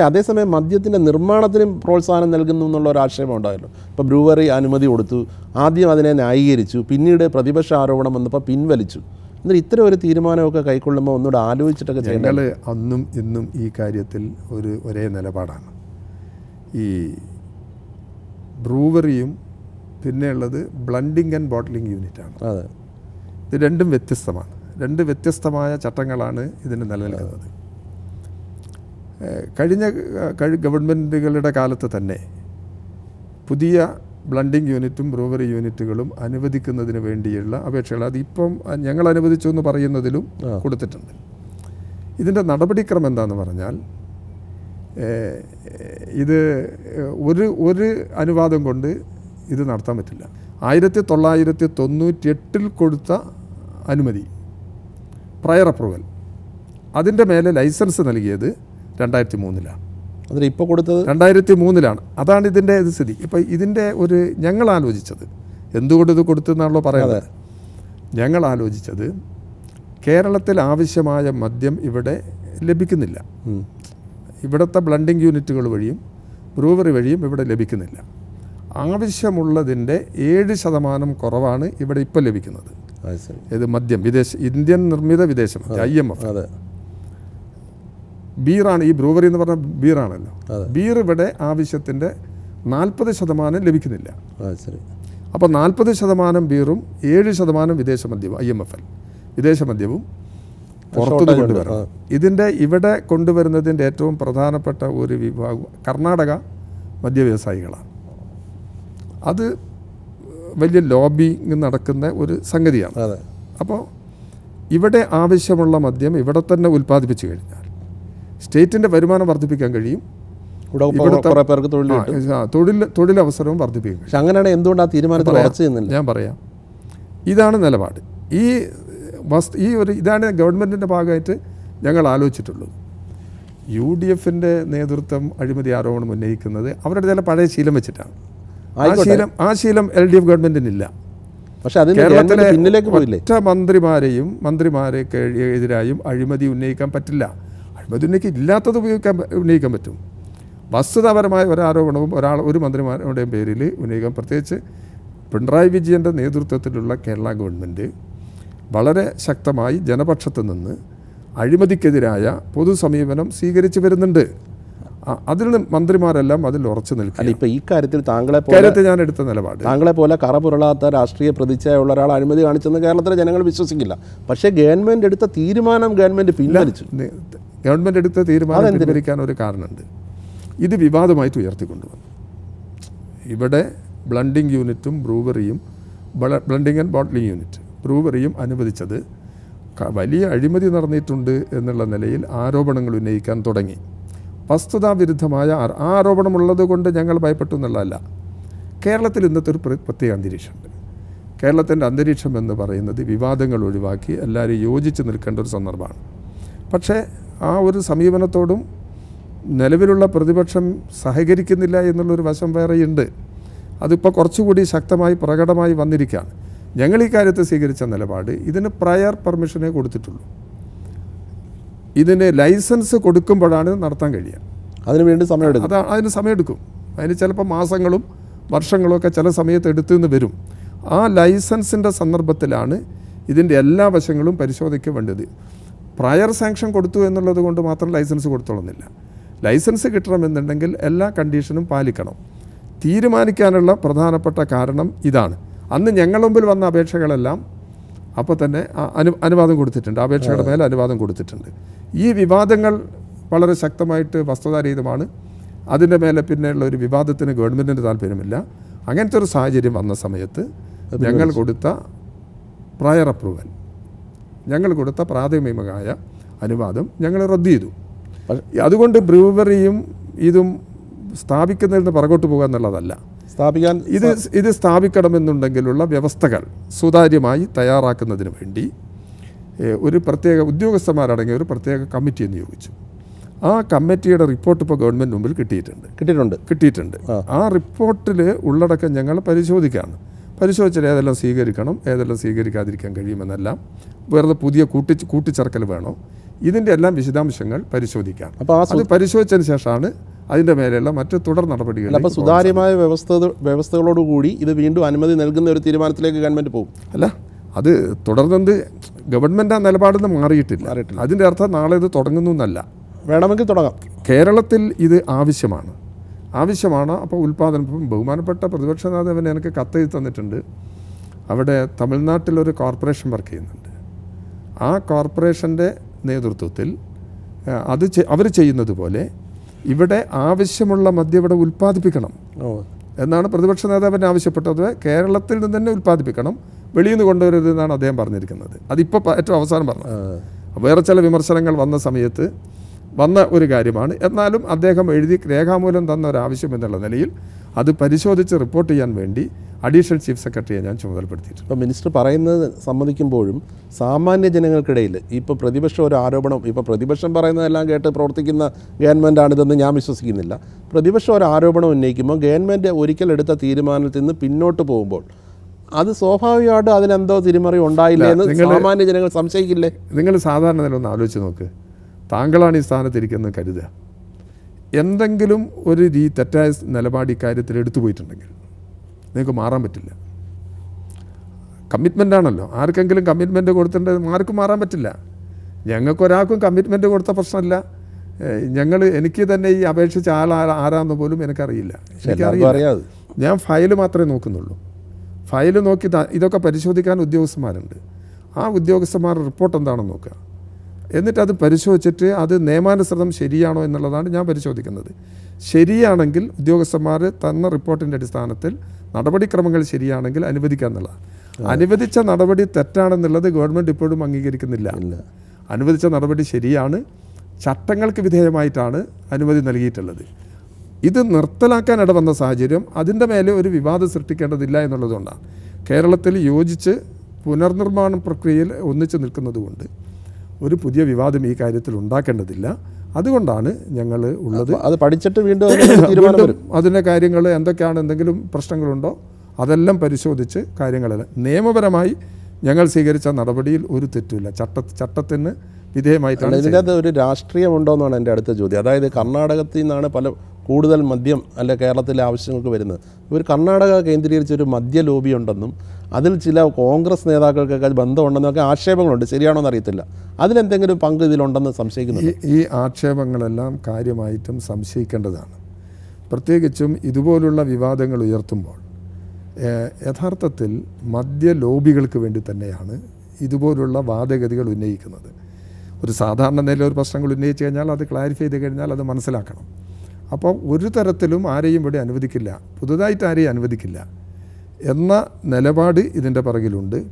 പക്ഷേ അതേസമയം മദ്യത്തിന്റെ നിർമ്മാണത്തിനും പ്രോത്സാഹനം നൽകുന്നു എന്നുള്ള ഒരു ആശയം ഉണ്ടായിരുന്നു ഇപ്പോൾ ബ്രൂവറി അനുമതി കൊടുത്തു ആദ്യം അതിനെ ന്യായീകരിച്ചു പിന്നീട് പ്രതിപക്ഷ ആരോപണം വന്നപ്പോൾ പിൻവലിച്ചു. എന്നിട്ട് ഇത്തരം ഒരു തീരുമാനമൊക്കെ കൈക്കൊള്ളുമ്പോൾ ഒന്നുകൂടെ ആലോചിച്ചിട്ടൊക്കെ ചെയ്യേണ്ടത് ഞങ്ങൾ അന്നും ഇന്നും ഈ കാര്യത്തിൽ ഒരു ഒരേ നിലപാടാണ്. ഈ ബ്രൂവറിയും പിന്നെയുള്ളത് ബ്ലണ്ടിങ് ആൻഡ് ബോട്ട്ലിംഗ് യൂണിറ്റാണ്. അതെ. ഇത് രണ്ടും വ്യത്യസ്തമാണ്. രണ്ട് വ്യത്യസ്തമായ ചട്ടങ്ങളാണ് ഇതിന് നിലനിൽക്കുന്നത്. കഴിഞ്ഞ ഗവൺമെന്റുകളുടെ കാലത്ത് തന്നെ പുതിയ ബ്ലണ്ടിങ് യൂണിറ്റും ബ്രൂവറി യൂണിറ്റുകളും അനുവദിക്കുന്നതിന് വേണ്ടിയുള്ള അപേക്ഷകൾ അതിപ്പം ഞങ്ങൾ അനുവദിച്ചു എന്ന് പറയുന്നതിലും കൊടുത്തിട്ടുണ്ട്. ഇതിന്റെ നടപടിക്രമം എന്താണെന്ന് പറഞ്ഞാൽ ഇത് ഒരു ഒരു അനുവാദം കൊണ്ട് ഇത് നടത്താൻ പറ്റില്ല. ആയിരത്തി തൊള്ളായിരത്തി തൊണ്ണൂറ്റി എട്ടിൽ കൊടുത്ത അനുമതി പ്രയർ അപ്രൂവൽ അതിന്റെ മേലെ ലൈസൻസ് നൽകിയത് രണ്ടായിരത്തി മൂന്നിലാണ് അതിൽ ഇപ്പോൾ കൊടുത്തത്? രണ്ടായിരത്തി മൂന്നിലാണ് അതാണ് ഇതിന്റെ ഇത് സ്ഥിതി. ഇപ്പോൾ ഇതിന്റെ ഒരു ഞങ്ങൾ ആലോചിച്ചത്. എന്തുകൊണ്ട് ഇത് കൊടുത്തെന്നാണല്ലോ പറയാതെ ഞങ്ങൾ ആലോചിച്ചത് കേരളത്തിൽ ആവശ്യമായ മദ്യം ഇവിടെ ലഭിക്കുന്നില്ല. ഇവിടുത്തെ ബ്ലണ്ടിങ് യൂണിറ്റുകൾ വഴിയും ബ്രൂവറി വഴിയും ഇവിടെ ലഭിക്കുന്നില്ല. ആവശ്യമുള്ളതിന്റെ ഏഴ് ശതമാനം കുറവാണ് ഇവിടെ ഇപ്പോൾ ലഭിക്കുന്നത്. ഇത് മദ്യം. വിദേശ ഇന്ത്യൻ നിർമ്മിത വിദേശ മദ്യം ഐ എം എഫ് അതെ. ബീറാണ് ഈ ബ്രൂവറി എന്ന് പറഞ്ഞ ബീറാണല്ലോ. ബീർ ഇവിടെ ആവശ്യത്തിന്റെ നാൽപ്പത് ശതമാനം ലഭിക്കുന്നില്ല. അപ്പോൾ നാൽപ്പത് ശതമാനം ബീറും ഏഴ് ശതമാനം വിദേശ മദ്യവും ഐ എം എഫ് എൽ. വിദേശ മദ്യവും പുറത്തുനിന്ന് കൊണ്ടുവരണം. ഇതിന്റെ ഇവിടെ കൊണ്ടുവരുന്നതിന്റെ ഏറ്റവും പ്രധാനപ്പെട്ട ഒരു വിഭാഗം കർണാടക മദ്യ വ്യവസായികളാണ്. അത് വലിയ ലോബിങ് നടക്കുന്ന ഒരു സംഗതിയാണ്. അപ്പോൾ ഇവിടെ ആവശ്യമുള്ള മദ്യം ഇവിടെ തന്നെ ഉൽപ്പാദിപ്പിച്ചു കഴിഞ്ഞാൽ സ്റ്റേറ്റിന്റെ വരുമാനം വർദ്ധിപ്പിക്കാൻ കഴിയും. പേർക്ക് തൊഴിൽ തൊഴിൽ തൊഴിലവസരവും വർദ്ധിപ്പിക്കും പക്ഷെ അങ്ങനെയാണ് എന്തുകൊണ്ട് ആ തീരുമാനത്തിൽ ഉറച്ചു നിന്നില്ല ഞാൻ പറയാം. ഇതാണ് നിലപാട്. ഈ വസ്തു ഈ ഒരു ഇതാണ് ഗവൺമെന്റിന്റെ ഭാഗമായിട്ട് ഞങ്ങൾ ആലോചിച്ചിട്ടുള്ളത്. യു ഡി എഫിന്റെ നേതൃത്വം അഴിമതി ആരോപണം ഉന്നയിക്കുന്നത് അവരുടെ ചില പഴയ ശീലം വെച്ചിട്ടാണ്. ആ ശീലം ആ ശീലം എൽ ഡി എഫ് ഗവൺമെന്റിനില്ല പക്ഷേ അതിന് കേരളത്തിലെ മന്ത്രിമാരെയും മന്ത്രിമാരെ എതിരായും അഴിമതി ഉന്നയിക്കാൻ പറ്റില്ല. ഉന്നയിക്കാൻ ഇല്ലാത്തത് ഉപയോഗിക്കാൻ ഉന്നയിക്കാൻ പറ്റും. വസ്തുതാപരമായ ഒരാരോപണവും ഒരാൾ ഒരു മന്ത്രിമാരുടെയും പേരിൽ ഉന്നയിക്കാൻ പ്രത്യേകിച്ച് പിണറായി വിജയന്റെ നേതൃത്വത്തിലുള്ള കേരള ഗവൺമെന്റ് വളരെ ശക്തമായി ജനപക്ഷത്ത് നിന്ന് അഴിമതിക്കെതിരായ പൊതു സമീപനം സ്വീകരിച്ചു വരുന്നുണ്ട്. അതിൽ നിന്ന് മന്ത്രിമാരെല്ലാം അതിൽ ഉറച്ചു നിൽക്കുക അല്ല ഇപ്പൊ ഈ കാര്യത്തിൽ താങ്കളെ കാര്യത്തിൽ ഞാൻ എടുത്ത നിലപാട്. താങ്കളെ പോലെ കറ പുരളാത്ത രാഷ്ട്രീയ പ്രതിച്ഛയുള്ള ഒരാൾ അഴിമതി കാണിച്ചെന്ന് കേരളത്തിലെ ജനങ്ങൾ വിശ്വസിക്കില്ല. പക്ഷേ ഗവൺമെന്റ് എടുത്ത തീരുമാനം ഗവൺമെന്റ് പിൻവലിച്ചു. ഗവൺമെന്റ് എടുത്ത തീരുമാനം പിൻവലിക്കാൻ ഒരു കാരണമുണ്ട്. ഇത് വിവാദമായിട്ട് ഉയർത്തിക്കൊണ്ടുവന്നു. ഇവിടെ ബ്ലണ്ടിങ് യൂണിറ്റും ബ്രൂവറിയും ബ്ല- ബ്ലണ്ടിങ് ആൻഡ് ബോട്ട്ലിംഗ് യൂണിറ്റ്. ബ്രൂവറിയും അനുവദിച്ചത് വലിയ അഴിമതി നടന്നിട്ടുണ്ട് എന്നുള്ള നിലയിൽ ആരോപണങ്ങൾ ഉന്നയിക്കാൻ തുടങ്ങി. വസ്തുതാവിരുദ്ധമായ ആരോപണമുള്ളത് കൊണ്ട് ഞങ്ങൾ ഭയപ്പെട്ടു എന്നുള്ളതല്ല. കേരളത്തിൽ ഇന്നത്തെ ഒരു പ്ര- പ്രത്യേക അന്തരീക്ഷമുണ്ട്. കേരളത്തിന്റെ അന്തരീക്ഷം എന്ന് പറയുന്നത് വിവാദങ്ങൾ ഒഴിവാക്കി എല്ലാവരും യോജിച്ച് നിൽക്കേണ്ട ഒരു സന്ദർഭമാണ്. പക്ഷേ ആ ഒരു സമീപനത്തോടും നിലവിലുള്ള പ്രതിപക്ഷം സഹകരിക്കുന്നില്ല എന്നുള്ളൊരു വശം വേറെയുണ്ട്. അതിപ്പോൾ കുറച്ചുകൂടി ശക്തമായി പ്രകടമായി വന്നിരിക്കുകയാണ്. ഞങ്ങൾ ഈ കാര്യത്തെ സ്വീകരിച്ച നിലപാട് ഇതിന് പ്രയർ പെർമിഷനേ കൊടുത്തിട്ടുള്ളൂ. ഇതിന് ലൈസൻസ് കൊടുക്കുമ്പോഴാണ് നടത്താൻ കഴിയുക. അതിന് വേണ്ടി സമയമെടുക്കും അതാ അതിന് സമയമെടുക്കും അതിന് ചിലപ്പോൾ മാസങ്ങളും വർഷങ്ങളും ഒക്കെ ചില സമയത്ത് എടുത്തു നിന്ന് വരും. ആ ലൈസൻസിന്റെ സന്ദർഭത്തിലാണ് ഇതിന്റെ എല്ലാ വശങ്ങളും പരിശോധിക്കേണ്ടത്. പ്രയർ സാങ്ഷൻ കൊടുത്തു എന്നുള്ളത് കൊണ്ട് മാത്രം ലൈസൻസ് കൊടുത്തോളുന്നില്ല. ലൈസൻസ് കിട്ടണമെന്നുണ്ടെങ്കിൽ എല്ലാ കണ്ടീഷനും പാലിക്കണം. തീരുമാനിക്കാനുള്ള പ്രധാനപ്പെട്ട കാരണം ഇതാണ്. അന്ന് ഞങ്ങളുടെ മുമ്പിൽ വന്ന അപേക്ഷകളെല്ലാം അപ്പോൾ തന്നെ അനു അനുവാദം കൊടുത്തിട്ടുണ്ട്. അപേക്ഷയുടെ മേലെ അനുവാദം കൊടുത്തിട്ടുണ്ട്. ഈ വിവാദങ്ങൾ വളരെ ശക്തമായിട്ട് വസ്തുതാരഹിതമാണ് അതിന്റെ മേലെ പിന്നെയുള്ള ഒരു വിവാദത്തിന് ഗവൺമെന്റിന് താല്പര്യമില്ല. അങ്ങനത്തെ ഒരു സാഹചര്യം വന്ന സമയത്ത് ഞങ്ങൾ കൊടുത്ത പ്രയർ അപ്രൂവൽ ഞങ്ങൾ കൊടുത്ത പ്രാഥമികമായ അനുവാദം ഞങ്ങൾ റദ്ദ് ചെയ്തു. അതുകൊണ്ട് ബ്രൂവറിയും ഇതും സ്ഥാപിക്കുന്നതിൽ നിന്ന് പുറകോട്ട് പോകുക എന്നുള്ളതല്ല. സ്ഥാപിക്കാൻ ഇത് ഇത് സ്ഥാപിക്കണമെന്നുണ്ടെങ്കിലുള്ള വ്യവസ്ഥകൾ സുതാര്യമായി തയ്യാറാക്കുന്നതിന് വേണ്ടി ഒരു പ്രത്യേക ഉദ്യോഗസ്ഥന്മാരടങ്ങിയ ഒരു പ്രത്യേക കമ്മിറ്റിയെ നിയോഗിച്ചു. ആ കമ്മിറ്റിയുടെ റിപ്പോർട്ട് ഇപ്പോൾ ഗവൺമെന്റ് മുമ്പിൽ കിട്ടിയിട്ടുണ്ട്. കിട്ടിയിട്ടുണ്ട്. കിട്ടിയിട്ടുണ്ട്. ആ. റിപ്പോർട്ടിൽ ഉള്ളടക്കം ഞങ്ങൾ പരിശോധിക്കുകയാണ്. പരിശോധിച്ചാൽ ഏതെല്ലാം സ്വീകരിക്കണം ഏതെല്ലാം സ്വീകരിക്കാതിരിക്കാൻ കഴിയുമെന്നെല്ലാം വെറുതെ പുതിയ കൂട്ടി കൂട്ടിച്ചേർക്കൽ വേണോ? ഇതിന്റെ എല്ലാം വിശദാംശങ്ങൾ പരിശോധിക്കാം. അപ്പോൾ ആ അത് പരിശോധിച്ചതിന് ശേഷമാണ് അതിന്റെ മേലെയുള്ള മറ്റ് തുടർ നടപടികൾ അപ്പോൾ സുതാര്യമായ വ്യവസ്ഥ വ്യവസ്ഥകളോടുകൂടി ഇത് വീണ്ടും അനുമതി നൽകുന്ന ഒരു തീരുമാനത്തിലേക്ക് ഗവൺമെന്റ് പോകും. അല്ല അത് തുടർന്നത് ഗവൺമെന്റ് ആ നിലപാടിൽ നിന്ന് മാറിയിട്ടില്ല. അതിന്റെ അർത്ഥം നാളെ ഇത് തുടങ്ങുന്നു എന്നല്ല. വേണമെങ്കിൽ തുടങ്ങാം. കേരളത്തിൽ ഇത് ആവശ്യമാണ്. ആവശ്യമാണ്. അപ്പോൾ ഉൽപ്പാദനം ഇപ്പം ബഹുമാനപ്പെട്ട പ്രതിപക്ഷ നേതാവിന് എനിക്ക് കത്തെഴുതി തന്നിട്ടുണ്ട്. അവിടെ തമിഴ്നാട്ടിലൊരു കോർപ്പറേഷൻ വർക്ക് ചെയ്യുന്നുണ്ട്. ആ കോർപ്പറേഷന്റെ നേതൃത്വത്തിൽ അത് അവർ ചെയ്യുന്നത് പോലെ ഇവിടെ ആവശ്യമുള്ള മദ്യം ഇവിടെ ഉൽപ്പാദിപ്പിക്കണം. ഓ. എന്നാണ് പ്രതിപക്ഷ നേതാവിന് ആവശ്യപ്പെട്ടത്. കേരളത്തിൽ നിന്ന് തന്നെ ഉൽപ്പാദിപ്പിക്കണം. വെളിയിൽ നിന്ന് കൊണ്ടുവരരുത് എന്നാണ് അദ്ദേഹം പറഞ്ഞിരിക്കുന്നത്. അതിപ്പോൾ ഏറ്റവും അവസാനം പറഞ്ഞത്. വേറെ ചില വിമർശനങ്ങൾ വന്ന സമയത്ത് വന്ന ഒരു കാര്യമാണ്. എന്നാലും അദ്ദേഹം എഴുതി രേഖാമൂലം തന്ന ഒരു ആവശ്യം എന്നുള്ള നിലയിൽ അത് പരിശോധിച്ച് റിപ്പോർട്ട് ചെയ്യാൻ വേണ്ടി അഡീഷണൽ ചീഫ് സെക്രട്ടറിയെ ഞാൻ ചുമതലപ്പെടുത്തിയിട്ടുണ്ട്. ഇപ്പോൾ മിനിസ്റ്റർ പറയുന്നത് സമ്മതിക്കുമ്പോഴും സാമാന്യ ജനങ്ങൾക്കിടയിൽ ഇപ്പോൾ പ്രതിപക്ഷം ഒരു ആരോപണം ഇപ്പോൾ പ്രതിപക്ഷം പറയുന്നതെല്ലാം കേട്ട് പ്രവർത്തിക്കുന്ന ഗവൺമെന്റാണിതെന്ന് ഞാൻ വിശ്വസിക്കുന്നില്ല. പ്രതിപക്ഷം ഒരു ആരോപണം ഉന്നയിക്കുമ്പോൾ ഗവൺമെന്റ് ഒരിക്കൽ എടുത്ത തീരുമാനത്തിൽ നിന്ന് പിന്നോട്ട് പോകുമ്പോൾ അത് സ്വാഭാവികമായിട്ടും അതിലെന്തോ തിരിമറി ഉണ്ടായില്ല എന്ന് സാമാന്യ ജനങ്ങൾ സംശയിക്കില്ലേ? നിങ്ങൾ സാധാരണ ഒന്ന് ആലോചിച്ച് നോക്ക്. താങ്കളാണ് ഈ സ്ഥാനത്തിരിക്കുന്നത് കരുതുക. എന്തെങ്കിലും ഒരു രീ തെറ്റായ നിലപാട് ഇക്കാര്യത്തിൽ എടുത്തു പോയിട്ടുണ്ടെങ്കിൽ നിങ്ങൾക്ക് മാറാൻ പറ്റില്ല. കമ്മിറ്റ്മെന്റ് ആണല്ലോ. ആർക്കെങ്കിലും കമ്മിറ്റ്മെന്റ് കൊടുത്തിട്ടുണ്ട് ആർക്കും മാറാൻ പറ്റില്ല. ഞങ്ങൾക്കൊരാൾക്കും കമ്മിറ്റ്മെന്റ് കൊടുത്ത പ്രശ്നമില്ല. ഞങ്ങൾ എനിക്ക് തന്നെ ഈ അപേക്ഷിച്ച ആൾ ആരാ- ആരാന്ന് പോലും എനിക്കറിയില്ല. എനിക്കറിയില്ല. ഞാൻ ഫയൽ മാത്രമേ നോക്കുന്നുള്ളൂ. ഫയൽ നോക്കി ഇതൊക്കെ പരിശോധിക്കാൻ ഉദ്യോഗസ്ഥന്മാരുണ്ട്. ആ ഉദ്യോഗസ്ഥന്മാരുടെ റിപ്പോർട്ട് എന്താണെന്ന് നോക്കുക. എന്നിട്ട് അത് പരിശോധിച്ചിട്ട് അത് നിയമാനുസൃതം ശരിയാണോ എന്നുള്ളതാണ് ഞാൻ പരിശോധിക്കുന്നത്. ശരിയാണെങ്കിൽ ഉദ്യോഗസ്ഥന്മാർ തന്ന റിപ്പോർട്ടിന്റെ അടിസ്ഥാനത്തിൽ നടപടിക്രമങ്ങൾ ശരിയാണെങ്കിൽ അനുവദിക്കുക എന്നുള്ളതാണ്. അനുവദിച്ച നടപടി തെറ്റാണെന്നുള്ളത് ഗവൺമെന്റ് ഇപ്പോഴും അംഗീകരിക്കുന്നില്ല. അനുവദിച്ച നടപടി ശരിയാണ്. ചട്ടങ്ങൾക്ക് വിധേയമായിട്ടാണ് അനുമതി നൽകിയിട്ടുള്ളത്. ഇത് നിർത്തലാക്കാൻ ഇടവന്ന സാഹചര്യം അതിന്റെ മേലെ ഒരു വിവാദം സൃഷ്ടിക്കേണ്ടതില്ല എന്നുള്ളതുകൊണ്ടാണ്. കേരളത്തിൽ യോജിച്ച് പുനർനിർമ്മാണ പ്രക്രിയയിൽ ഒന്നിച്ചു നിൽക്കുന്നതുകൊണ്ട് ഒരു പുതിയ വിവാദം ഈ കാര്യത്തിൽ ഉണ്ടാക്കേണ്ടതില്ല. അതുകൊണ്ടാണ് ഞങ്ങൾ ഉള്ളത്. അത് പഠിച്ചിട്ട് വീണ്ടും അതിന്റെ കാര്യങ്ങൾ എന്തൊക്കെയാണ് എന്തെങ്കിലും പ്രശ്നങ്ങളുണ്ടോ അതെല്ലാം പരിശോധിച്ച് കാര്യങ്ങളെല്ലാം നിയമപരമായി ഞങ്ങൾ സ്വീകരിച്ച നടപടിയിൽ ഒരു തെറ്റുമില്ല. ചട്ട ചട്ടത്തിന് വിധേയമായിട്ടാണ് ഇതിന്റെ അകത്ത് ഒരു രാഷ്ട്രീയമുണ്ടോയെന്നാണ് എന്റെ അടുത്ത ചോദ്യം. അതായത് കർണാടകത്തിൽ നിന്നാണ് പല കൂടുതൽ മദ്യം അല്ല കേരളത്തിലെ ആവശ്യങ്ങൾക്ക് വരുന്നത്. ഒരു കർണാടക കേന്ദ്രീകരിച്ച ഒരു മദ്യ ലോബി ഉണ്ടെന്നും അതിൽ ചില കോൺഗ്രസ് നേതാക്കൾക്കൊക്കെ ബന്ധമുണ്ടെന്നൊക്കെ ആക്ഷേപങ്ങളുണ്ട്. ശരിയാണോ എന്ന് അറിയത്തില്ല അതിലെന്തെങ്കിലും പങ്ക് ഇതിലുണ്ടെന്ന് സംശയിക്കുന്നു ഈ ആക്ഷേപങ്ങളെല്ലാം കാര്യമായിട്ടും സംശയിക്കേണ്ടതാണ്. പ്രത്യേകിച്ചും ഇതുപോലുള്ള വിവാദങ്ങൾ ഉയർത്തുമ്പോൾ യഥാർത്ഥത്തിൽ മദ്യ ലോബികൾക്ക് വേണ്ടി തന്നെയാണ് ഇതുപോലുള്ള വാദഗതികൾ ഉന്നയിക്കുന്നത്. ഒരു സാധാരണ നില ഒരു പ്രശ്നങ്ങൾ ഉന്നയിച്ചു കഴിഞ്ഞാൽ അത് ക്ലാരിഫൈ ചെയ്ത് കഴിഞ്ഞാൽ അത് മനസ്സിലാക്കണം. അപ്പോൾ ഒരു തരത്തിലും ആരെയും ഇവിടെ അനുവദിക്കില്ല. പുതുതായിട്ട് ആരെയും അനുവദിക്കില്ല. എന്ന നിലപാട് ഇതിന്റെ പിറകിലുണ്ട്.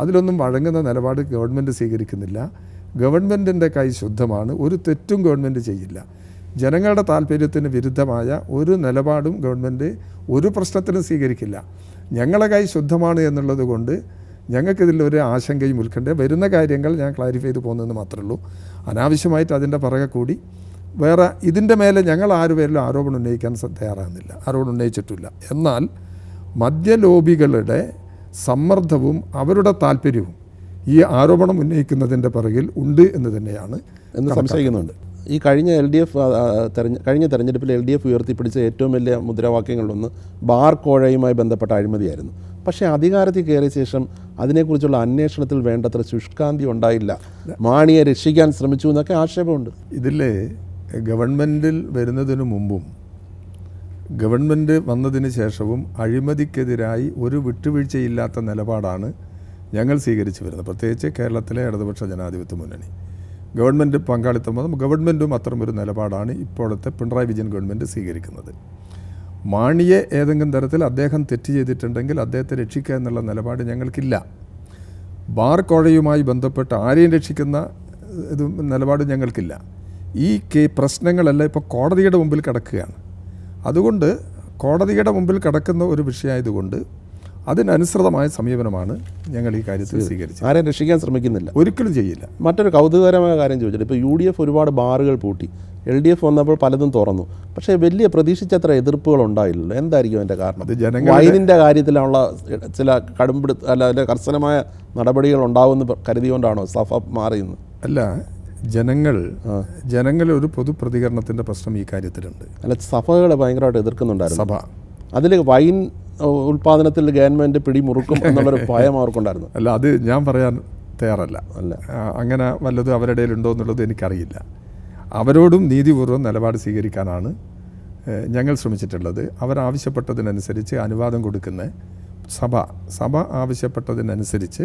അതിലൊന്നും വഴങ്ങുന്ന നിലപാട് ഗവൺമെന്റ് സ്വീകരിക്കുന്നില്ല. ഗവൺമെന്റിന്റെ കൈ ശുദ്ധമാണ്. ഒരു തെറ്റും ഗവൺമെന്റ് ചെയ്യില്ല. ജനങ്ങളുടെ താല്പര്യത്തിന് വിരുദ്ധമായ ഒരു നിലപാടും ഗവൺമെന്റ് ഒരു പ്രശ്നത്തിനും സ്വീകരിക്കില്ല. ഞങ്ങളെ കൈ ശുദ്ധമാണ് എന്നുള്ളത് കൊണ്ട് ഞങ്ങൾക്കിതിൽ ഒരു ആശങ്കയും ഉത്കണ്ഠ വരുന്ന കാര്യങ്ങൾ ഞാൻ ക്ലാരിഫൈ ചെയ്ത് പോകുന്നതെന്ന് മാത്രമേ ഉള്ളൂ അനാവശ്യമായിട്ട് അതിന്റെ പിറകെ കൂടി വേറെ ഇതിന്റെ മേലെ ഞങ്ങൾ ആരുപേരിലും ആരോപണം ഉന്നയിക്കാൻ തയ്യാറാകുന്നില്ല. ആരോപണം ഉന്നയിച്ചിട്ടില്ല. എന്നാൽ മദ്യലോബികളുടെ സമ്മർദ്ദവും അവരുടെ താല്പര്യവും ഈ ആരോപണം ഉന്നയിക്കുന്നതിന്റെ പിറകിൽ ഉണ്ട് എന്ന് തന്നെയാണ് എന്ന് സംശയിക്കുന്നുണ്ട്. ഈ കഴിഞ്ഞ എൽ ഡി എഫ് തെരഞ്ഞ കഴിഞ്ഞ തെരഞ്ഞെടുപ്പിൽ എൽ ഡി എഫ് ഉയർത്തിപ്പിടിച്ച ഏറ്റവും വലിയ മുദ്രാവാക്യങ്ങളിലൊന്ന് ബാർ കോഴയുമായി ബന്ധപ്പെട്ട അഴിമതിയായിരുന്നു. പക്ഷേ അധികാരത്തിൽ കയറിയ ശേഷം അതിനെക്കുറിച്ചുള്ള അന്വേഷണത്തിൽ വേണ്ടത്ര ശുഷ്കാന്തി ഉണ്ടായില്ല. മാണിയെ രക്ഷിക്കാൻ ശ്രമിച്ചു എന്നൊക്കെ ആക്ഷേപമുണ്ട്. ഇതിൽ ഗവൺമെന്റിൽ വരുന്നതിന് മുമ്പും ഗവൺമെന്റ് വന്നതിന് ശേഷവും അഴിമതിക്കെതിരായി ഒരു വിട്ടുവീഴ്ചയില്ലാത്ത നിലപാടാണ് ഞങ്ങൾ സ്വീകരിച്ചു വരുന്നത്. പ്രത്യേകിച്ച് കേരളത്തിലെ ഇടതുപക്ഷ ജനാധിപത്യ മുന്നണി. ഗവൺമെന്റ് പങ്കാളിത്തം വന്നു ഗവൺമെന്റും അത്തരമൊരു നിലപാടാണ് ഇപ്പോഴത്തെ പിണറായി വിജയൻ ഗവൺമെന്റ് സ്വീകരിക്കുന്നത്. മാണിയെ ഏതെങ്കിലും തരത്തിൽ അദ്ദേഹം തെറ്റ് ചെയ്തിട്ടുണ്ടെങ്കിൽ അദ്ദേഹത്തെ രക്ഷിക്കുക എന്നുള്ള നിലപാട് ഞങ്ങൾക്കില്ല. ബാർ കോഴയുമായി ബന്ധപ്പെട്ട് ആരെയും രക്ഷിക്കുന്ന ഇത് നിലപാട് ഞങ്ങൾക്കില്ല. ഈ കേ പ്രശ്നങ്ങളെല്ലാം ഇപ്പോൾ കോടതിയുടെ മുമ്പിൽ കിടക്കുകയാണ്. അതുകൊണ്ട് കോടതിയുടെ മുമ്പിൽ കിടക്കുന്ന ഒരു വിഷയമായതുകൊണ്ട് അതിനനുസൃതമായ സമീപനമാണ് ഞങ്ങൾ ഈ കാര്യത്തിൽ സ്വീകരിച്ചത്. ആരെയും രക്ഷിക്കാൻ ശ്രമിക്കുന്നില്ല. ഒരിക്കലും ചെയ്യില്ല. മറ്റൊരു കൗതുകകരമായ കാര്യം ചോദിച്ചിട്ട് ഇപ്പോൾ യു ഡി എഫ് ഒരുപാട് ബാറുകൾ പൂട്ടി. എൽ ഡി എഫ് വന്നപ്പോൾ പലതും തുറന്നു. പക്ഷേ വലിയ പ്രതീക്ഷിച്ചത്ര എതിർപ്പുകൾ ഉണ്ടായില്ല എന്തായിരിക്കും അതിന്റെ കാരണം? അത് ജനങ്ങളുടെ വൈനിന്റെ കാര്യത്തിലുള്ള ചില കടുംപിടുത്ത അല്ല അതിന്റെ കർശനമായ നടപടികൾ ഉണ്ടാവുമെന്ന് കരുതിയോണ്ടാണോ സഫ മാറിയെന്ന് അല്ല ജനങ്ങൾ ജനങ്ങൾ ഒരു പൊതു പ്രതികരണത്തിന്റെ പ്രശ്നം ഈ കാര്യത്തിലുണ്ട്. അല്ല സഭകൾ ഭയങ്കരമായിട്ട് എതിർക്കുന്നുണ്ടായിരുന്നു. സഭ. അതിൽ വൈൻ ഉൽപാദനത്തിൽ ഗവൺമെന്റ് പിടിമുറുക്കും എന്നുള്ളൊരു ഭയം അവർക്കുണ്ടായിരുന്നു. അല്ല അത് ഞാൻ പറയാൻ തയ്യാറല്ല. അല്ല. അങ്ങനെ വല്ലതും അവരുടെ ഉണ്ടോ എന്നുള്ളത് എനിക്കറിയില്ല. അവരോടും നീതിപൂർവം നിലപാട് സ്വീകരിക്കാനാണ് ഞങ്ങൾ ശ്രമിച്ചിട്ടുള്ളത്. അവരാവശ്യപ്പെട്ടതിനനുസരിച്ച് അനുവാദം കൊടുക്കുന്ന സഭ സഭ ആവശ്യപ്പെട്ടതിനനുസരിച്ച്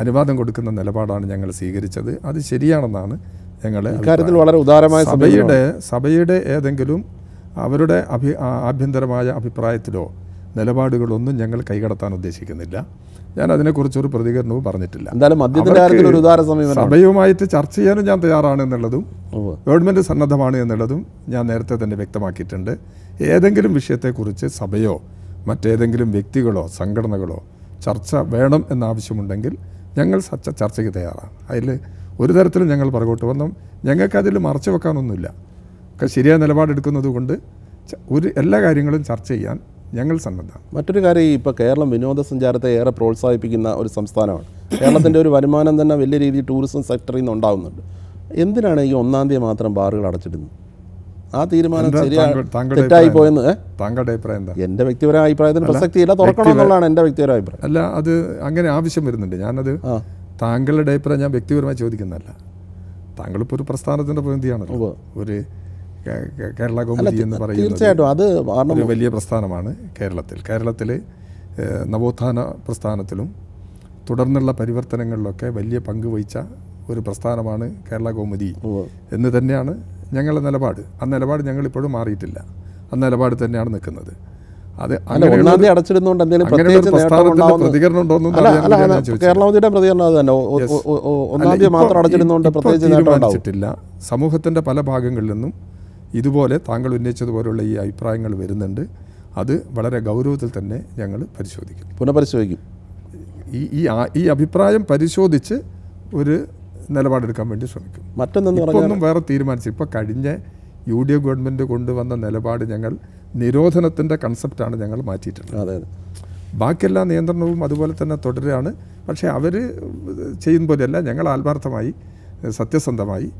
അനുവാദം കൊടുക്കുന്ന നിലപാടാണ് ഞങ്ങൾ സ്വീകരിച്ചത്. അത് ശരിയാണെന്നാണ് ഞങ്ങൾ കാര്യത്തിൽ വളരെ ഉദാരമായ സഭയുടെ സഭയുടെ ഏതെങ്കിലും അവരുടെ അഭി ആഭ്യന്തരമായ അഭിപ്രായത്തിലോ നിലപാടുകളൊന്നും ഞങ്ങൾ കൈകടത്താൻ ഉദ്ദേശിക്കുന്നില്ല. ഞാൻ അതിനെക്കുറിച്ചൊരു പ്രതികരണവും പറഞ്ഞിട്ടില്ല. എന്തായാലും സഭയുമായിട്ട് ചർച്ച ചെയ്യാനും ഞാൻ തയ്യാറാണ് എന്നുള്ളതും. ഗവൺമെന്റ് സന്നദ്ധമാണ് എന്നുള്ളതും ഞാൻ നേരത്തെ തന്നെ വ്യക്തമാക്കിയിട്ടുണ്ട്. ഏതെങ്കിലും വിഷയത്തെക്കുറിച്ച് സഭയോ മറ്റേതെങ്കിലും വ്യക്തികളോ സംഘടനകളോ ചർച്ച വേണം എന്നാവശ്യമുണ്ടെങ്കിൽ ഞങ്ങൾ സച്ച ചർച്ചയ്ക്ക് തയ്യാറാണ്. അതിൽ ഒരു തരത്തിലും ഞങ്ങൾ പുറകോട്ട് വന്നു. ഞങ്ങൾക്ക് അതിൽ മറച്ചു വെക്കാനൊന്നുമില്ല. ശരിയായ നിലപാടെടുക്കുന്നത് കൊണ്ട് ഒരു എല്ലാ കാര്യങ്ങളും ചർച്ച ചെയ്യാൻ ഞങ്ങൾ സന്നദ്ധമാണ്. മറ്റൊരു കാര്യം ഇപ്പോൾ കേരളം വിനോദസഞ്ചാരത്തെ ഏറെ പ്രോത്സാഹിപ്പിക്കുന്ന ഒരു സംസ്ഥാനമാണ്. കേരളത്തിന്റെ ഒരു വരുമാനം തന്നെ വലിയ രീതിയിൽ ടൂറിസം സെക്ടറിൽ നിന്ന് ഉണ്ടാകുന്നുണ്ട് എന്തിനാണ് ഈ ഒന്നാം തീയതി മാത്രം ബാറുകൾ അടച്ചിടുന്നത്? ആ തീരുമാനം തെറ്റായി പോയെന്ന് താങ്കളുടെ അഭിപ്രായം എന്താ? എന്റെ വ്യക്തിപരമായ അഭിപ്രായത്തിന് പ്രസക്തിയില്ല തുറക്കണം എന്നുള്ളതാണ് എന്റെ വ്യക്തിപരമായ അഭിപ്രായം. അല്ല അത് അങ്ങനെ ആവശ്യം വരുന്നുണ്ട്. ഞാനത് താങ്കളുടെ അഭിപ്രായം ഞാൻ വ്യക്തിപരമായി ചോദിക്കുന്നതല്ല. താങ്കളിപ്പോൾ ഒരു പ്രസ്ഥാനത്തിന്റെ പ്രതിനിധിയാണല്ലോ. ഉവ്വ്. ഒരു കേരള കൗമുദി എന്ന് പറയുന്നത് തീർച്ചയായിട്ടും അത് ഒരു വലിയ പ്രസ്ഥാനമാണ് കേരളത്തിൽ. കേരളത്തിൽ നവോത്ഥാന പ്രസ്ഥാനത്തിലും തുടർന്നുള്ള പരിവർത്തനങ്ങളിലൊക്കെ വലിയ പങ്ക് വഹിച്ച ഒരു പ്രസ്ഥാനമാണ് കേരള കൗമുദി എന്ന് തന്നെയാണ് ഞങ്ങളുടെ നിലപാട്. ആ നിലപാട് ഞങ്ങൾ ഇപ്പോഴും മാറിയിട്ടില്ല. ആ നിലപാട് തന്നെയാണ് നിൽക്കുന്നത്. അത് ഒന്നാം അടച്ചിടുന്നതുകൊണ്ട് എന്തെങ്കിലും പ്രതികരണം. കേരളമതിയുടെ പ്രതികരണം അത് തന്നെ. ഒന്നാം തീയതി മാത്രം അടച്ചിടുന്നതുകൊണ്ട് പ്രത്യേകിച്ച് പല ഭാഗങ്ങളിൽ നിന്നും ഇതുപോലെ താങ്കൾ ഉന്നയിച്ചതുപോലുള്ള ഈ അഭിപ്രായങ്ങൾ വരുന്നുണ്ട്. അത് വളരെ ഗൗരവത്തിൽ തന്നെ ഞങ്ങൾ പരിശോധിക്കും. പുനഃപരിശോധിക്കും. ഈ ഈ അഭിപ്രായം പരിശോധിച്ച് ഒരു നിലപാടെടുക്കാൻ വേണ്ടി ശ്രമിക്കും. മറ്റൊന്നും ഒന്നും വേറെ തീരുമാനിച്ചു ഇപ്പോൾ കഴിഞ്ഞ യു ഡി എഫ് ഗവൺമെന്റ് കൊണ്ടുവന്ന നിലപാട് ഞങ്ങൾ നിരോധനത്തിന്റെ കൺസെപ്റ്റാണ് ഞങ്ങൾ മാറ്റിയിട്ടുള്ളത്. അതെ ബാക്കിയെല്ലാ നിയന്ത്രണവും അതുപോലെ തന്നെ തുടരുകയാണ്. പക്ഷേ അവർ ചെയ്യുന്ന പോലെയല്ല ഞങ്ങൾ ആത്മാർത്ഥമായി സത്യസന്ധമായി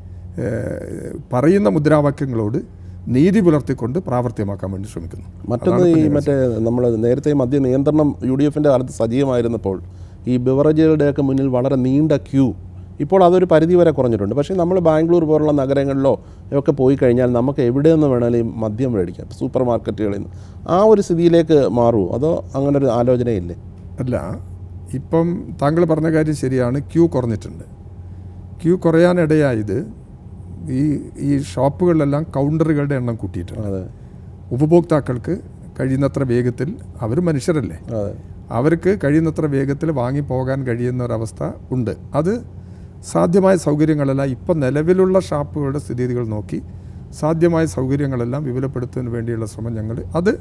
പറയുന്ന മുദ്രാവാക്യങ്ങളോട് നീതി പുലർത്തിക്കൊണ്ട് പ്രാവർത്തികമാക്കാൻ വേണ്ടി ശ്രമിക്കുന്നു. മറ്റൊന്ന് ഈ മറ്റേ നമ്മൾ നേരത്തെ മദ്യ നിയന്ത്രണം യു ഡി എഫിന്റെ കാലത്ത് സജീവമായിരുന്നപ്പോൾ ഈ ബിവറേജുകളുടെയൊക്കെ മുന്നിൽ വളരെ നീണ്ട ക്യൂ ഇപ്പോൾ അതൊരു പരിധി വരെ കുറഞ്ഞിട്ടുണ്ട്. പക്ഷേ നമ്മൾ ബാംഗ്ലൂർ പോലുള്ള നഗരങ്ങളിലോ ഒക്കെ പോയി കഴിഞ്ഞാൽ നമുക്ക് എവിടെ നിന്ന് വേണമെങ്കിലും മദ്യം മേടിക്കാം. സൂപ്പർ മാർക്കറ്റുകളിൽ നിന്ന്. ആ ഒരു സ്ഥിതിയിലേക്ക് മാറുമോ അതോ അങ്ങനെ ഒരു ആലോചനയില്ലേ അല്ല. ഇപ്പം താങ്കൾ പറഞ്ഞ കാര്യം ശരിയാണ്. ക്യൂ കുറഞ്ഞിട്ടുണ്ട്. ക്യൂ കുറയാനിടയായത് ഈ ഈ ഷോപ്പുകളിലെല്ലാം കൗണ്ടറുകളുടെ എണ്ണം കൂട്ടിയിട്ടുണ്ട്. അതെ. ഉപഭോക്താക്കൾക്ക് കഴിയുന്നത്ര വേഗത്തിൽ അവർ മനുഷ്യരല്ലേ? അവർക്ക് കഴിയുന്നത്ര വേഗത്തിൽ വാങ്ങിപ്പോകാൻ കഴിയുന്ന ഒരവസ്ഥ ഉണ്ട്. അത് സാധ്യമായ സൗകര്യങ്ങളെല്ലാം ഇപ്പം നിലവിലുള്ള ഷാപ്പുകളുടെ സ്ഥിതിഗതികൾ നോക്കി സാധ്യമായ സൗകര്യങ്ങളെല്ലാം വിപുലപ്പെടുത്തുന്നതിന് വേണ്ടിയുള്ള ശ്രമം ഞങ്ങൾ അത്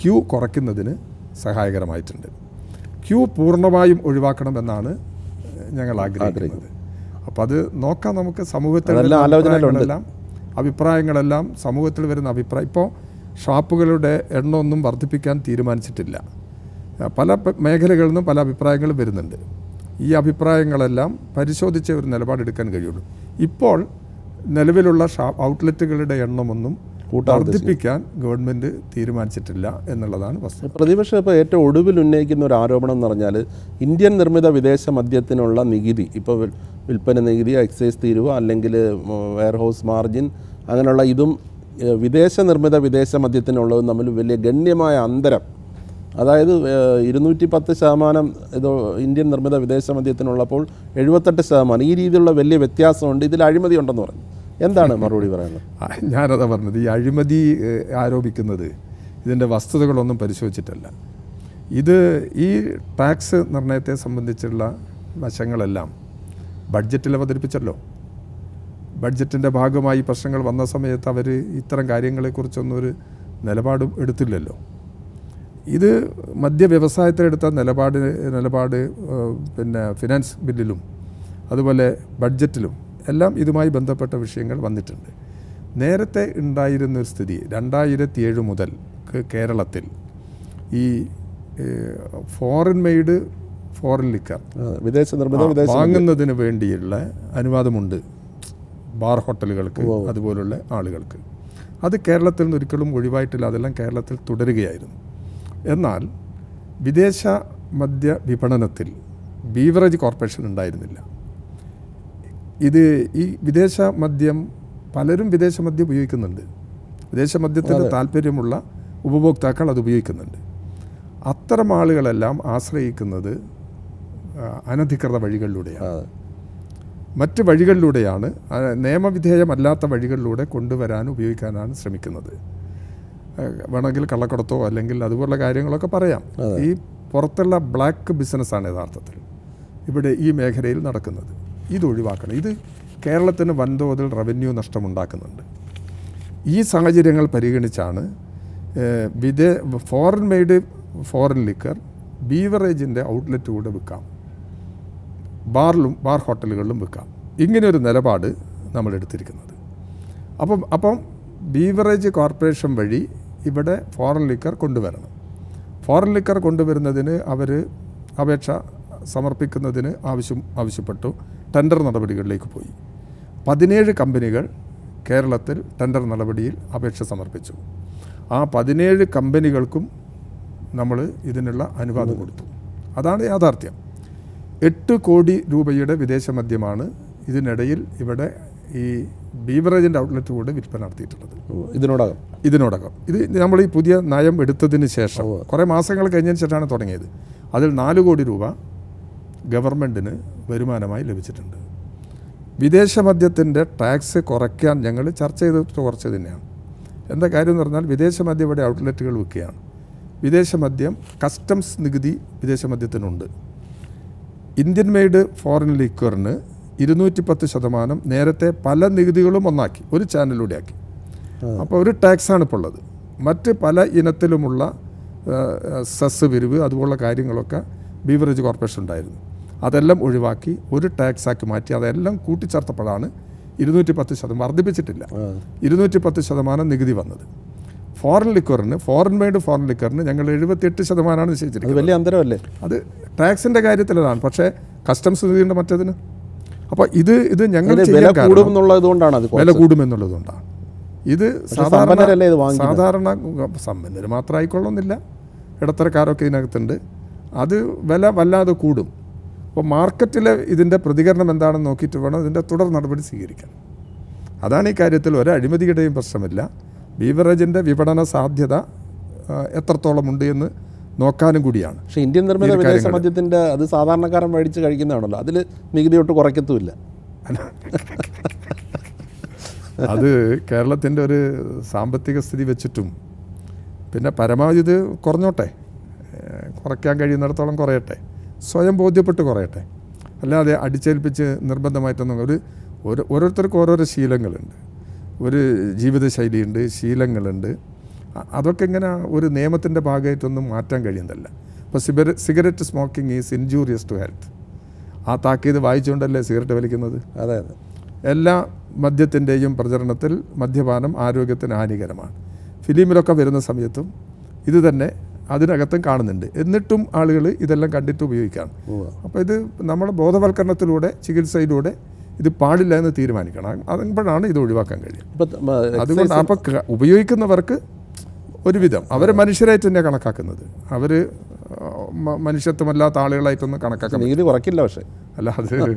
ക്യൂ കുറയ്ക്കുന്നതിന് സഹായകരമായിട്ടുണ്ട്. ക്യൂ പൂർണമായും ഒഴിവാക്കണമെന്നാണ് ഞങ്ങൾ ആഗ്രഹിക്കുന്നത്. അപ്പം അത് നോക്കാം നമുക്ക് സമൂഹത്തിൽ ആലോചനകളെല്ലാം. അഭിപ്രായങ്ങളെല്ലാം സമൂഹത്തിൽ വരുന്ന അഭിപ്രായം. ഇപ്പോൾ ഷാപ്പുകളുടെ എണ്ണമൊന്നും വർദ്ധിപ്പിക്കാൻ തീരുമാനിച്ചിട്ടില്ല. പല മേഖലകളിൽ നിന്നും പല അഭിപ്രായങ്ങളും വരുന്നുണ്ട്. ഈ അഭിപ്രായങ്ങളെല്ലാം പരിശോധിച്ച് ഒരു നിലപാടെടുക്കാൻ കഴിയുള്ളൂ. ഇപ്പോൾ നിലവിലുള്ള ഷാ ഔട്ട്ലെറ്റുകളുടെ എണ്ണമൊന്നും വർദ്ധിപ്പിക്കാൻ ഗവൺമെന്റ് തീരുമാനിച്ചിട്ടില്ല എന്നുള്ളതാണ് വസ്തു പ്രതിപക്ഷം ഇപ്പോൾ ഏറ്റവും ഒടുവിൽ ഉന്നയിക്കുന്ന ഒരു ആരോപണം എന്ന് പറഞ്ഞാൽ ഇന്ത്യൻ നിർമ്മിത വിദേശ മദ്യത്തിനുള്ള നികുതി ഇപ്പോൾ വിൽപ്പന നികുതി എക്സൈസ് തീരുവ അല്ലെങ്കിൽ വെയർഹൗസ് മാർജിൻ അങ്ങനെയുള്ള ഇതും വിദേശ നിർമ്മിത വിദേശ മദ്യത്തിനുള്ളതും തമ്മിൽ വലിയ ഗണ്യമായ അന്തരം അതായത് ഇരുന്നൂറ്റി പത്ത് ശതമാനം ഇത് ഇന്ത്യൻ നിർമ്മിത വിദേശ മദ്യത്തിനുള്ളപ്പോൾ എഴുപത്തെട്ട് ശതമാനം. ഈ രീതിയിലുള്ള വലിയ വ്യത്യാസമുണ്ട്. ഇതിൽ അഴിമതി ഉണ്ടെന്ന് പറഞ്ഞു എന്താണ് മറുപടി പറയുന്നത്? ഞാനതാ പറഞ്ഞത്. ഈ അഴിമതി ആരോപിക്കുന്നത് ഇതിന്റെ വസ്തുതകളൊന്നും പരിശോധിച്ചിട്ടല്ല. ഇത് ഈ ടാക്സ് നിർണയത്തെ സംബന്ധിച്ചുള്ള വശങ്ങളെല്ലാം ബഡ്ജറ്റിൽ അവതരിപ്പിച്ചല്ലോ. ബഡ്ജറ്റിന്റെ ഭാഗമായി പ്രശ്നങ്ങൾ വന്ന സമയത്ത് അവർ ഇത്തരം കാര്യങ്ങളെക്കുറിച്ചൊന്നും ഒരു നിലപാടും എടുത്തില്ലല്ലോ. ഇത് മദ്യ വ്യവസായത്തിലെടുത്ത നിലപാട് നിലപാട് പിന്നെ ഫിനാൻസ് ബില്ലിലും അതുപോലെ ബഡ്ജറ്റിലും എല്ലാം ഇതുമായി ബന്ധപ്പെട്ട വിഷയങ്ങൾ വന്നിട്ടുണ്ട്. നേരത്തെ ഉണ്ടായിരുന്ന ഒരു സ്ഥിതി രണ്ടായിരത്തി ഏഴ് മുതൽ കേരളത്തിൽ ഈ ഫോറിൻ മെയ്ഡ് ഫോറിൻ ലിക്കർ വിദേശ നിർമ്മിത. വാങ്ങുന്നതിന് വേണ്ടിയുള്ള അനുവാദമുണ്ട് ബാർ ഹോട്ടലുകൾക്ക് അതുപോലുള്ള ആളുകൾക്ക്. അത് കേരളത്തിൽ നിന്ന് ഒരിക്കലും ഒഴിവായിട്ടില്ല അതെല്ലാം കേരളത്തിൽ തുടരുകയായിരുന്നു. എന്നാൽ വിദേശ മദ്യ വിപണനത്തിൽ ബീവറേജ് കോർപ്പറേഷൻ ഉണ്ടായിരുന്നില്ല. ഇത് ഈ വിദേശ മദ്യം പലരും വിദേശ മദ്യം ഉപയോഗിക്കുന്നുണ്ട്. വിദേശ മദ്യത്തിന് താല്പര്യമുള്ള ഉപഭോക്താക്കൾ അത് ഉപയോഗിക്കുന്നുണ്ട്. അത്തരം ആളുകളെല്ലാം ആശ്രയിക്കുന്നത് അനധികൃത വഴികളിലൂടെയാണ്. മറ്റ് വഴികളിലൂടെയാണ് നിയമവിധേയമല്ലാത്ത വഴികളിലൂടെ കൊണ്ടുവരാൻ ഉപയോഗിക്കാനാണ് ശ്രമിക്കുന്നത്. വേണമെങ്കിൽ കള്ളക്കടത്തോ അല്ലെങ്കിൽ അതുപോലുള്ള കാര്യങ്ങളൊക്കെ പറയാം. ഈ പുറത്തുള്ള ബ്ലാക്ക് ബിസിനസ്സാണ് യഥാർത്ഥത്തിൽ ഇവിടെ ഈ മേഖലയിൽ നടക്കുന്നത്. ഇത് ഒഴിവാക്കണം. ഇത് കേരളത്തിന് വൻതോതിൽ റവന്യൂ നഷ്ടമുണ്ടാക്കുന്നുണ്ട്. ഈ സാഹചര്യങ്ങൾ പരിഗണിച്ചാണ് വിദേ ഫോറിൻ മെയ്ഡ് ഫോറിൻ ലിക്കർ ബീവറേജിന്റെ ഔട്ട്ലെറ്റ് കൂടെ വിൽക്കാം. ബാറിലും ബാർ ഹോട്ടലുകളിലും വിൽക്കാം. ഇങ്ങനെയൊരു നിലപാട് നമ്മൾ എടുത്തിരിക്കുന്നത് അപ്പം അപ്പം ബീവറേജ് കോർപ്പറേഷൻ വഴി ഇവിടെ ഫോറൻ ലിക്കർ കൊണ്ടുവരണം. ഫോറൻ ലിക്കർ കൊണ്ടുവരുന്നതിന് അവർ അപേക്ഷ സമർപ്പിക്കുന്നതിന് ആവശ്യം ആവശ്യപ്പെട്ടു. ടെൻഡർ നടപടികളിലേക്ക് പോയി. പതിനേഴ് കമ്പനികൾ കേരളത്തിൽ ടെൻഡർ നടപടിയിൽ അപേക്ഷ സമർപ്പിച്ചു. ആ പതിനേഴ് കമ്പനികൾക്കും നമ്മൾ ഇതിനുള്ള അനുവാദം കൊടുത്തു. അതാണ് യാഥാർത്ഥ്യം. എട്ട് കോടി രൂപയുടെ വിദേശ മദ്യമാണ് ഇതിനിടയിൽ ഇവിടെ ഈ ബീവറേജിന്റെ ഔട്ട്ലെറ്റ് കൂടെ വിൽപ്പന നടത്തിയിട്ടുള്ളത്. ഇതിനോടകം? ഇതിനോടകം. ഇത് നമ്മൾ ഈ പുതിയ നയം എടുത്തതിന് ശേഷം കുറേ മാസങ്ങൾ കഴിഞ്ഞതിന് ശേഷമാണ് തുടങ്ങിയത്. അതിൽ നാല് കോടി രൂപ ഗവൺമെന്റിന് വരുമാനമായി ലഭിച്ചിട്ടുണ്ട്. വിദേശ മദ്യത്തിന്റെ ടാക്സ് കുറയ്ക്കാൻ ഞങ്ങൾ ചർച്ച ചെയ്തിട്ട് കുറച്ച് തന്നെയാണ്. എന്താ കാര്യം എന്ന് പറഞ്ഞാൽ വിദേശ മദ്യം ഇവിടെ ഔട്ട്ലെറ്റുകൾ വിൽക്കുകയാണ്. വിദേശ മദ്യം കസ്റ്റംസ് നികുതി വിദേശ മദ്യത്തിനുണ്ട് ഇന്ത്യൻ മെയ്ഡ് ഫോറിൻ ലിക്വറിന് ഇരുന്നൂറ്റി പത്ത് ശതമാനം നേരത്തെ പല നികുതികളും ഒന്നാക്കി ഒരു ചാനലിലൂടെ ആക്കി. അപ്പോൾ ഒരു ടാക്സാണ് ഇപ്പോൾ ഉള്ളത്. മറ്റ് പല ഇനത്തിലുമുള്ള സെസ് പിരിവ് അതുപോലുള്ള കാര്യങ്ങളൊക്കെ ബീവറേജ് കോർപ്പറേഷൻ ഉണ്ടായിരുന്നു. അതെല്ലാം ഒഴിവാക്കി ഒരു ടാക്സ് ആക്കി മാറ്റി അതെല്ലാം കൂട്ടിച്ചേർത്തപ്പോഴാണ് ഇരുന്നൂറ്റി പത്ത് ശതമാനം വർദ്ധിപ്പിച്ചിട്ടില്ല. ഇരുന്നൂറ്റി പത്ത് ശതമാനം നികുതി വന്നത്. ഫോറിൻ ലിക്വറിന് ഫോറിൻ മെയ്ഡ് ഫോറിൻ ലിക്വറിന് ഞങ്ങൾ എഴുപത്തിയെട്ട് ശതമാനമാണ് നിശ്ചയിച്ചിരിക്കുന്നത്. വലിയ അന്തരമല്ലേ? അത് ടാക്സിന്റെ കാര്യത്തിലതാണ് പക്ഷേ കസ്റ്റംസ് നികുതിയുണ്ട് മറ്റതിന്? അപ്പോൾ ഇത് ഇത് ഞങ്ങൾ വില ചെയ്യാൻ കാരണം കൂടും എന്നുള്ളത് അത് വില കൂടുമെന്നുള്ളതുകൊണ്ടാണ്. ഇത് സാധാരണ? സാധാരണ സമ്പന്നർ മാത്രം ആയിക്കൊള്ളുന്നില്ല. ഇടത്തരക്കാരൊക്കെ ഇതിനകത്തുണ്ട്. അത് വില വല്ലാതെ കൂടും. അപ്പോൾ മാർക്കറ്റിലെ ഇതിന്റെ പ്രതികരണം എന്താണെന്ന് നോക്കിയിട്ട് വേണം ഇതിന്റെ തുടർ നടപടി സ്വീകരിക്കാൻ. അതാണ് ഈ കാര്യത്തിൽ ഒരു അഴിമതിയുടെയും പ്രശ്നമില്ല. ബീവറേജിന്റെ വിപണന സാധ്യത എത്രത്തോളമുണ്ട് എത്രത്തോളം ഉണ്ട് എന്ന് നോക്കാനും കൂടിയാണ്. പക്ഷേ ഇന്ത്യൻ നിർമ്മിത വിദേശ മദ്യത്തിന്റെ അത് സാധാരണക്കാരൻ മേടിച്ച് കഴിക്കുന്നതാണല്ലോ. അതിൽ നികുതി ഒട്ട് കുറയ്ക്കത്തുമില്ല. അത് കേരളത്തിന്റെ ഒരു സാമ്പത്തിക സ്ഥിതി വെച്ചിട്ടും പിന്നെ പരമാവധി ഇത് കുറഞ്ഞോട്ടെ. കുറയ്ക്കാൻ കഴിയുന്നിടത്തോളം കുറയട്ടെ. സ്വയം ബോധ്യപ്പെട്ട് കുറയട്ടെ. അല്ലാതെ അടിച്ചേൽപ്പിച്ച് നിർബന്ധമായിട്ടൊന്നും ഒരു ഓരോ ഓരോരുത്തർക്കും ഓരോരോ ശീലങ്ങളുണ്ട്. ഒരു ജീവിതശൈലിയുണ്ട് ശീലങ്ങളുണ്ട്. അതൊക്കെ ഇങ്ങനെ ഒരു നിയമത്തിന്റെ ഭാഗമായിട്ടൊന്നും മാറ്റാൻ കഴിയുന്നില്ല ഇപ്പോൾ സിബര cigarette smoking is injurious to health. ആ താക്കീത് വായിച്ചുകൊണ്ടല്ലേ സിഗരറ്റ് വലിക്കുന്നത്? അതെ അതെ. എല്ലാ മദ്യത്തിന്റെയും പ്രചരണത്തിൽ മദ്യപാനം ആരോഗ്യത്തിന് ഹാനികരമാണ്. ഫിലിമിലൊക്കെ വരുന്ന സമയത്തും ഇത് തന്നെ അതിനകത്തും കാണുന്നുണ്ട്. എന്നിട്ടും ആളുകൾ ഇതെല്ലാം കണ്ടിട്ട് ഉപയോഗിക്കാം. അപ്പോൾ ഇത് നമ്മുടെ ബോധവൽക്കരണത്തിലൂടെ ചികിത്സയിലൂടെ ഇത് പാടില്ല എന്ന് തീരുമാനിക്കണം. അതുമ്പോഴാണ് ഇത് ഒഴിവാക്കാൻ കഴിയുക. അതുകൊണ്ട് അപ്പോൾ ഉപയോഗിക്കുന്നവർക്ക് ഒരുവിധം. അവർ മനുഷ്യരായിട്ട് തന്നെ കണക്കാക്കുന്നത്. അവർ മനുഷ്യത്വമല്ലാത്ത ആളുകളായിട്ടൊന്നും കണക്കാക്കാൻ നികുതി കുറയ്ക്കില്ല പക്ഷേ. അല്ല അത്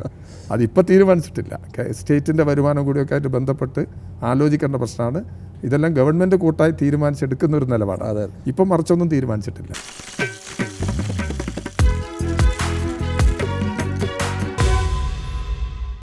അതിപ്പോൾ തീരുമാനിച്ചിട്ടില്ല. സ്റ്റേറ്റിന്റെ വരുമാനം കൂടിയൊക്കെ ആയിട്ട് ബന്ധപ്പെട്ട് ആലോചിക്കേണ്ട പ്രശ്നമാണ്. ഇതെല്ലാം ഗവൺമെന്റ് കൂട്ടായി തീരുമാനിച്ചെടുക്കുന്ന ഒരു നിലപാടാണ്. ഇപ്പം മറിച്ചൊന്നും തീരുമാനിച്ചിട്ടില്ല.